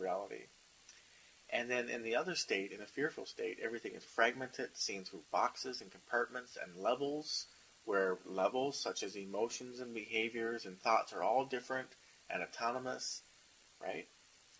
reality. And then in the other state, in a fearful state, everything is fragmented, seen through boxes and compartments and levels, where levels such as emotions and behaviors and thoughts are all different and autonomous, right?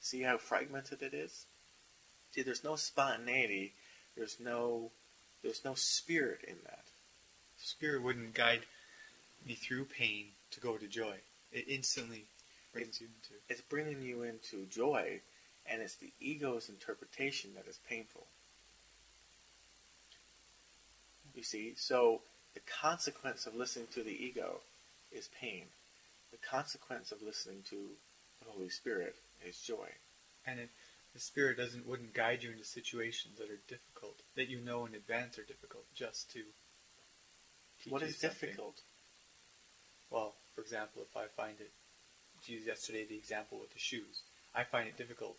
See how fragmented it is? See, there's no spontaneity, there's no there's no spirit in that. Spirit wouldn't guide me through pain to go to joy. It instantly brings you into. It's bringing you into joy, and it's the ego's interpretation that is painful. You see, so the consequence of listening to the ego is pain. The consequence of listening to the Holy Spirit is joy. And it, the Spirit doesn't wouldn't guide you into situations that are difficult, that you know in advance are difficult, just to. teach What you difficult? Well, for example, if I find it, to use yesterday the example with the shoes, I find it difficult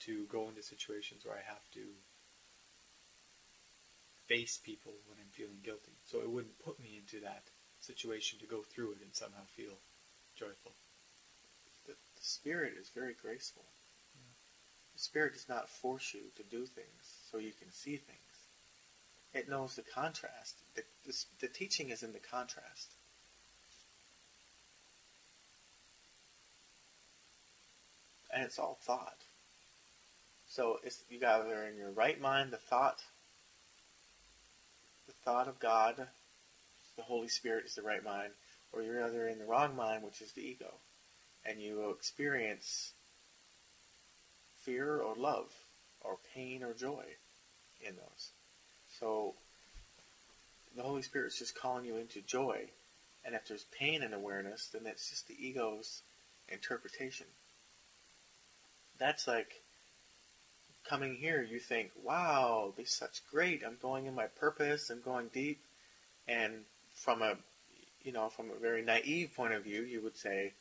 to go into situations where I have to face people when I'm feeling guilty. So it wouldn't put me into that situation to go through it and somehow feel joyful. The, the Spirit is very graceful. The Spirit does not force you to do things so you can see things. It knows the contrast. The, the, the teaching is in the contrast. And it's all thought. So it's you got either in your right mind the thought, the thought of God, the Holy Spirit is the right mind, or you're either in the wrong mind, which is the ego, and you will experience fear or love, or pain or joy in those. So the Holy Spirit is just calling you into joy, and if there's pain in awareness, then it's just the ego's interpretation. That's like coming here, you think, wow, this is such great. I'm going in my purpose. I'm going deep. And from a, you know, from a very naive point of view, you would say,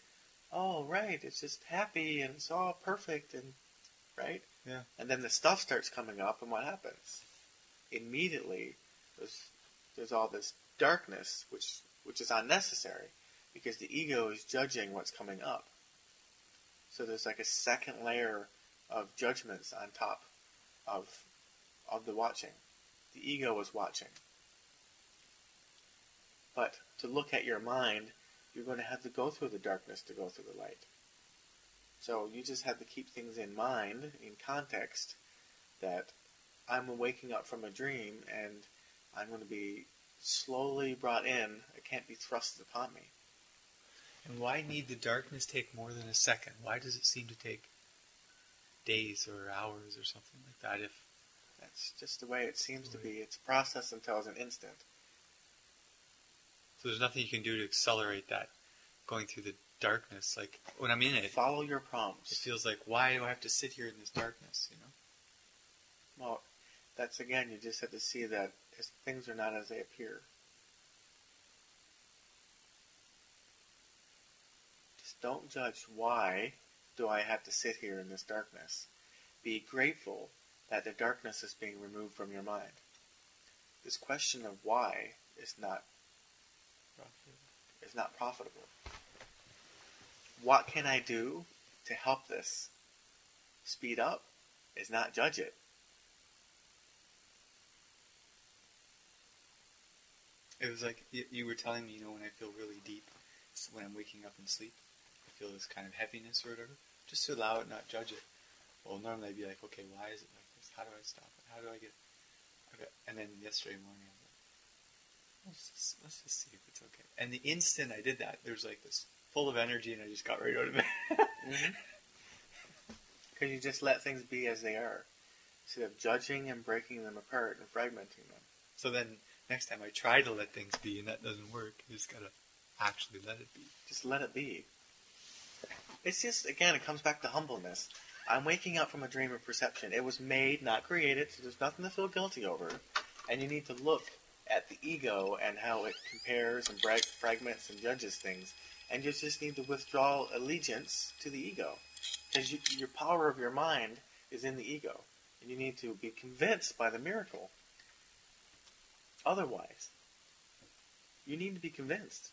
oh, right, it's just happy and it's all perfect and, right? Yeah. And then the stuff starts coming up, and what happens? Immediately, there's, there's all this darkness, which, which is unnecessary because the ego is judging what's coming up. So there's like a second layer of judgments on top of of the watching. The ego is watching. But to look at your mind, you're going to have to go through the darkness to go through the light. So you just have to keep things in mind, in context, that I'm waking up from a dream and I'm going to be slowly brought in. It can't be thrusted upon me. And why need the darkness take more than a second? Why does it seem to take days or hours or something like that? If That's just the way it seems to be. It's a process until it's an instant. so, there's nothing you can do to accelerate that going through the darkness. Like when I'm in it, Follow your prompts. it feels like why do I have to sit here in this darkness? You know. Well, that's again, you just have to see that as things are not as they appear. Don't judge why do I have to sit here in this darkness. Be grateful that the darkness is being removed from your mind. This question of why is not is not profitable. What can I do to help this speed up? Is not judge it. It was like you, were telling me, you know, when I feel really deep, when I'm waking up in sleep, feel this kind of heaviness or whatever. Just to allow it, not judge it. Well, normally I'd be like, okay, why is it like this? How do I stop it? How do I get? Okay. And then yesterday morning, I was like, let's just, let's just see if it's okay. And the instant I did that, there was like this full of energy, and I just got right out of bed. Mm-hmm. Because you just let things be as they are, instead of judging and breaking them apart and fragmenting them. so then next time I try to let things be, and that doesn't work. You just gotta actually let it be. Just let it be. It's just, again, it comes back to humbleness. I'm waking up from a dream of perception. It was made, not created, so there's nothing to feel guilty over. And you need to look at the ego and how it compares and fragments and judges things. And you just need to withdraw allegiance to the ego. Because you, your power of your mind is in the ego. And you need to be convinced by the miracle. Otherwise, you need to be convinced.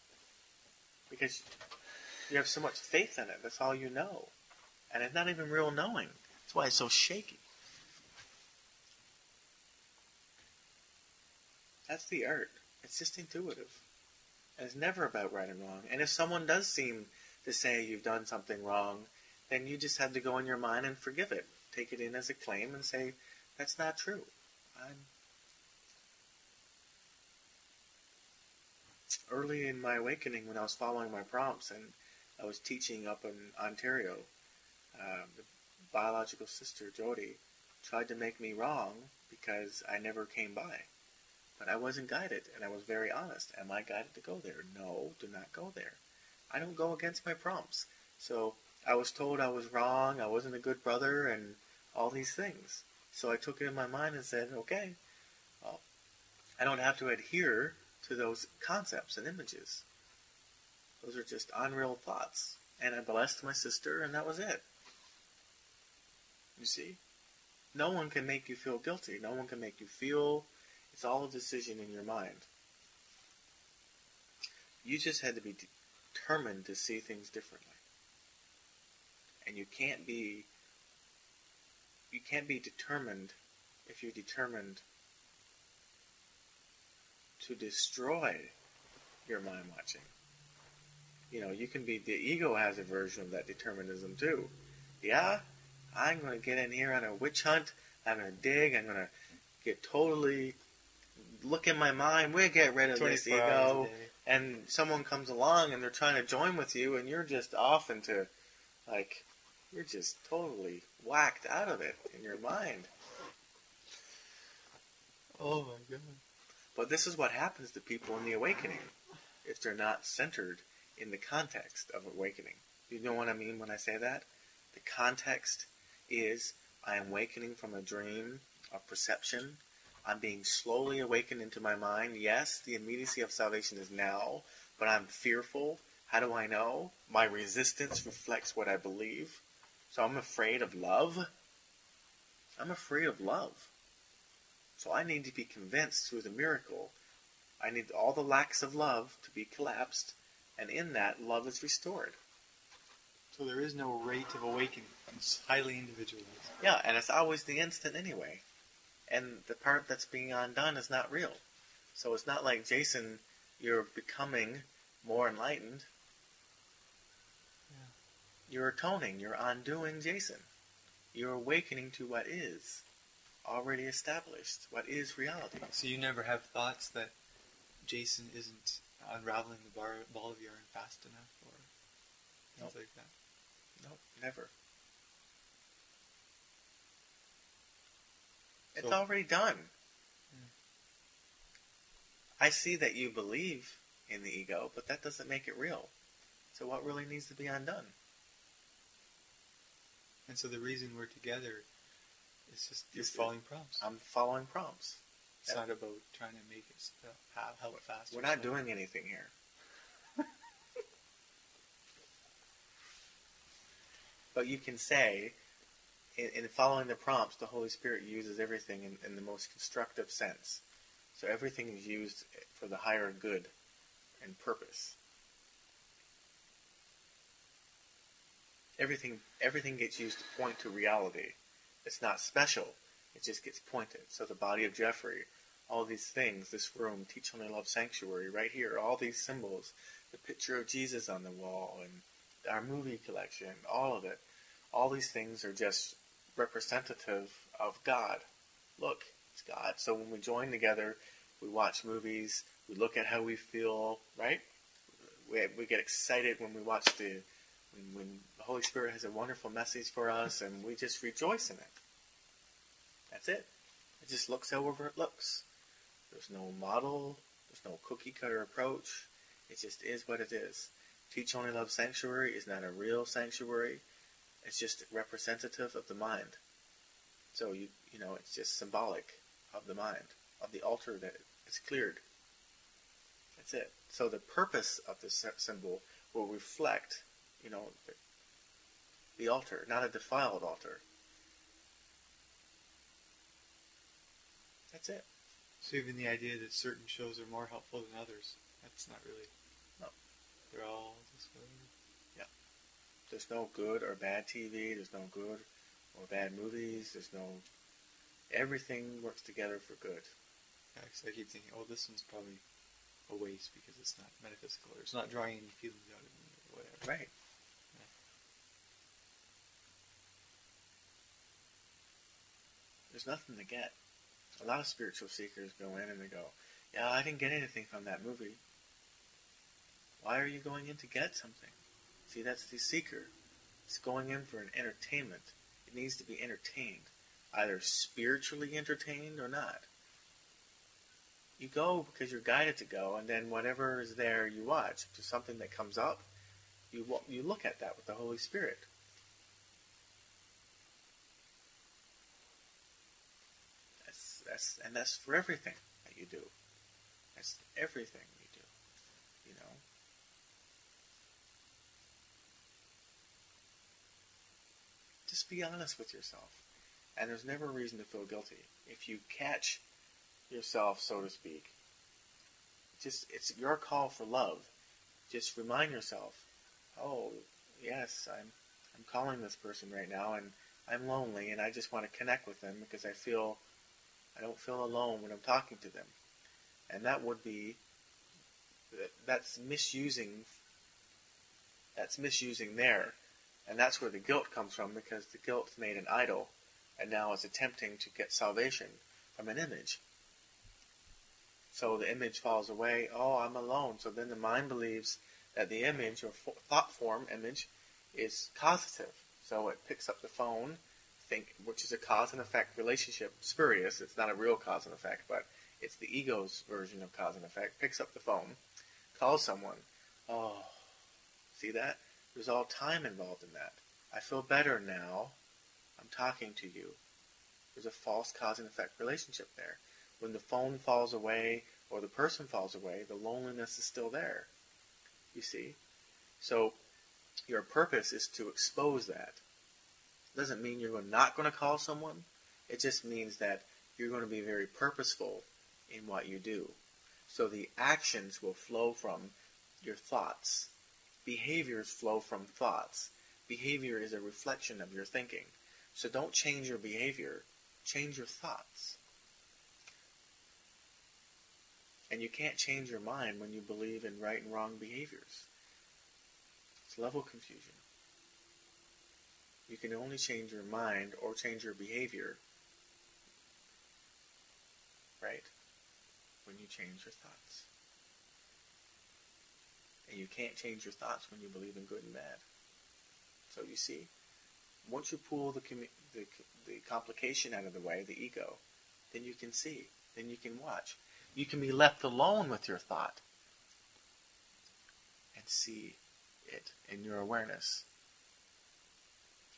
Because you have so much faith in it. That's all you know. And it's not even real knowing. That's why it's so shaky. That's the art. It's just intuitive. And it's never about right and wrong. And if someone does seem to say you've done something wrong, then you just have to go in your mind and forgive it. Take it in as a claim and say, that's not true. I'm early in my awakening when I was following my prompts and I was teaching up in Ontario, uh, the biological sister Jody tried to make me wrong because I never came by. But I wasn't guided, and I was very honest. Am I guided to go there? No, do not go there. I don't go against my prompts. So I was told I was wrong, I wasn't a good brother, and all these things. So I took it in my mind and said, okay, well, I don't have to adhere to those concepts and images. Those are just unreal thoughts. And I blessed my sister, and that was it. You see? No one can make you feel guilty. No one can make you feel. It's all a decision in your mind. You just had to be determined to see things differently. And you can't be you can't be determined if you're determined to destroy your mind watching. You know, you can be the ego has a version of that determinism too. Yeah, I'm going to get in here on a witch hunt. I'm going to dig. I'm going to get totally look in my mind. We'll get rid of this 24 hours a ego. And someone comes along and they're trying to join with you, and you're just off into like you're just totally whacked out of it in your mind. Oh my god. But this is what happens to people in the awakening if they're not centered in the context of awakening. You know what I mean when I say that? The context is I am awakening from a dream of perception. I'm being slowly awakened into my mind. Yes, the immediacy of salvation is now, but I'm fearful. How do I know? My resistance reflects what I believe. So I'm afraid of love. I'm afraid of love. So I need to be convinced through the miracle. I need all the lacks of love to be collapsed, and in that, love is restored. So there is no rate of awakening. It's highly individualized. Yeah, and it's always the instant anyway. And the part that's being undone is not real. So it's not like Jason, you're becoming more enlightened. You're atoning, you're undoing Jason. You're awakening to what is already established, what is reality. So you never have thoughts that Jason isn't unraveling the bar, ball of yarn fast enough, or things Nope. like that. Nope, never. It's So- already done. Yeah. I see that you believe in the ego, but that doesn't make it real. So what really needs to be undone? And so the reason we're together is just you're following prompts. I'm following prompts. It's not about trying to make it uh, how how fast. We're not doing anything here. but you can say, in, in following the prompts, the Holy Spirit uses everything in, in the most constructive sense. So everything is used for the higher good and purpose. Everything, everything gets used to point to reality. It's not special. It just gets pointed. So the body of Jeffrey, all these things, this room, Teach Only Love Sanctuary, right here, all these symbols, the picture of Jesus on the wall, and our movie collection, all of it, all these things are just representative of God. Look, it's God. So when we join together, we watch movies, we look at how we feel, right? We, we get excited when we watch the, when, when the Holy Spirit has a wonderful message for us, and we just rejoice in it. That's it. It just looks however it looks. There's no model. There's no cookie cutter approach. It just is what it is. Teach Only Love Sanctuary is not a real sanctuary. It's just representative of the mind. So you you know it's just symbolic of the mind of the altar that is cleared. That's it. So the purpose of the sy- symbol will reflect, you know, the, the altar, not a defiled altar. That's it. So even the idea that certain shows are more helpful than others, that's not really. No. They're all just whatever. Yeah. There's no good or bad TV. There's no good or bad movies. There's no. Everything works together for good. Yeah, 'cause I keep thinking, oh, this one's probably a waste because it's not metaphysical or it's not drawing any feelings out of me or whatever. Right. There's nothing to get. A lot of spiritual seekers go in and they go, Yeah, I didn't get anything from that movie. Why are you going in to get something? See, that's the seeker. It's going in for an entertainment. It needs to be entertained, either spiritually entertained or not. You go because you're guided to go, and then whatever is there you watch. If there's something that comes up, you you look at that with the Holy Spirit. That's and that's for everything that you do. That's everything you do. You know. Just be honest with yourself. And there's never a reason to feel guilty. If you catch yourself, so to speak, just it's your call for love. Just remind yourself, oh yes, I'm I'm calling this person right now and I'm lonely and I just want to connect with them because I feel I don't feel alone when I'm talking to them. And that would be that's misusing that's misusing there. And that's where the guilt comes from because the guilt made an idol and now it's attempting to get salvation from an image. So the image falls away. Oh, I'm alone. So then the mind believes that the image or thought form image is causative. So it picks up the phone, think, which is a cause and effect relationship. Spurious. It's not a real cause and effect, but it's the ego's version of cause and effect. Picks up the phone, calls someone. Oh, see that? There's all time involved in that. I feel better now. I'm talking to you. There's a false cause and effect relationship there. When the phone falls away or the person falls away, the loneliness is still there. You see? So your purpose is to expose that. Doesn't mean you're not going to call someone. It just means that you're going to be very purposeful in what you do. So the actions will flow from your thoughts. Behaviors flow from thoughts. Behavior is a reflection of your thinking. So don't change your behavior, change your thoughts. And you can't change your mind when you believe in right and wrong behaviors. It's level confusion. You can only change your mind or change your behavior, right, when you change your thoughts. And you can't change your thoughts when you believe in good and bad. So you see, once you pull the, the, the complication out of the way, the ego, then you can see, then you can watch. You can be left alone with your thought and see it in your awareness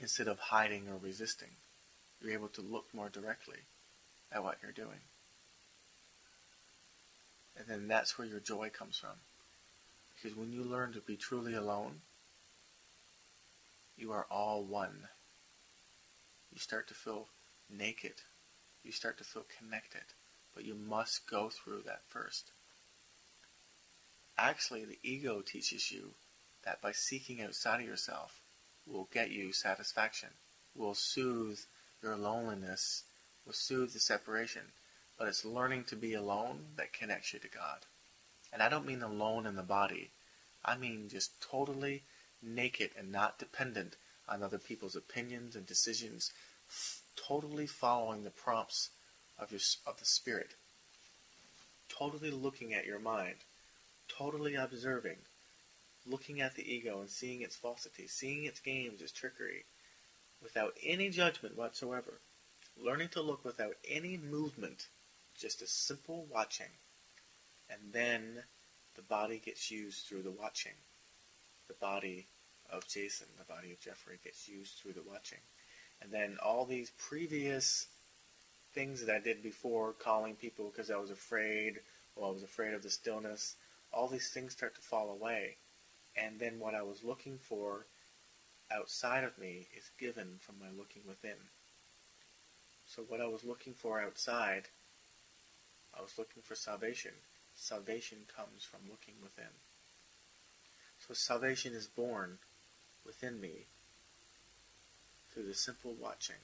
instead of hiding or resisting. You're able to look more directly at what you're doing. And then that's where your joy comes from. Because when you learn to be truly alone, you are all one. You start to feel naked. You start to feel connected. But you must go through that first. Actually, the ego teaches you that by seeking outside of yourself will get you satisfaction, will soothe your loneliness, will soothe the separation. But it's learning to be alone that connects you to God. And I don't mean alone in the body. I mean just totally naked and not dependent on other people's opinions and decisions, totally following the prompts of your of the spirit, totally looking at your mind, totally observing, looking at the ego and seeing its falsity, seeing its games, its trickery, without any judgment whatsoever, learning to look without any movement, just a simple watching, and then the body gets used through the watching. The body of Jason, the body of Jeffrey gets used through the watching. And then all these previous things that I did before, calling people because I was afraid, or I was afraid of the stillness, all these things start to fall away. And then what I was looking for outside of me is given from my looking within. So what I was looking for outside, I was looking for salvation. Salvation comes from looking within. So salvation is born within me through the simple watching